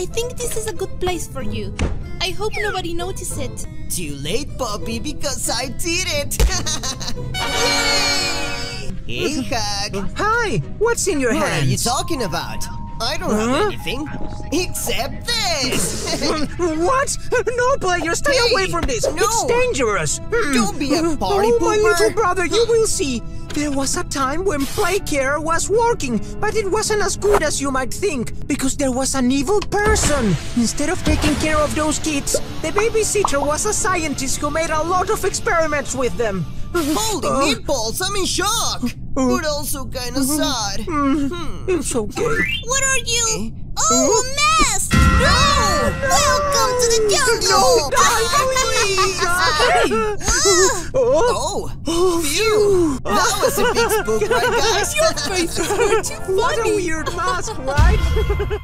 I think this is a good place for you. I hope nobody noticed it. Too late, Poppy, because I did it! Yay! Hey, Hug! Hi, what's in your What are you talking about? I don't Huh? have anything except this! what? No, player, stay Hey, away from this. no. It's dangerous. Hmm. Don't be a party Oh, my little brother, you will see. There was a time when Playcare was working, but it wasn't as good as you might think because there was an evil person. Instead of taking care of those kids, the babysitter was a scientist who made a lot of experiments with them. Holy Uh, meatballs, I'm in shock! Oh. But also kinda mm-hmm. sad. Mm-hmm. Hmm. It's okay. What are you? Eh? Oh, Oh, Oh, phew! That was a big spook, right guys? Your face is too what a weird mask, right?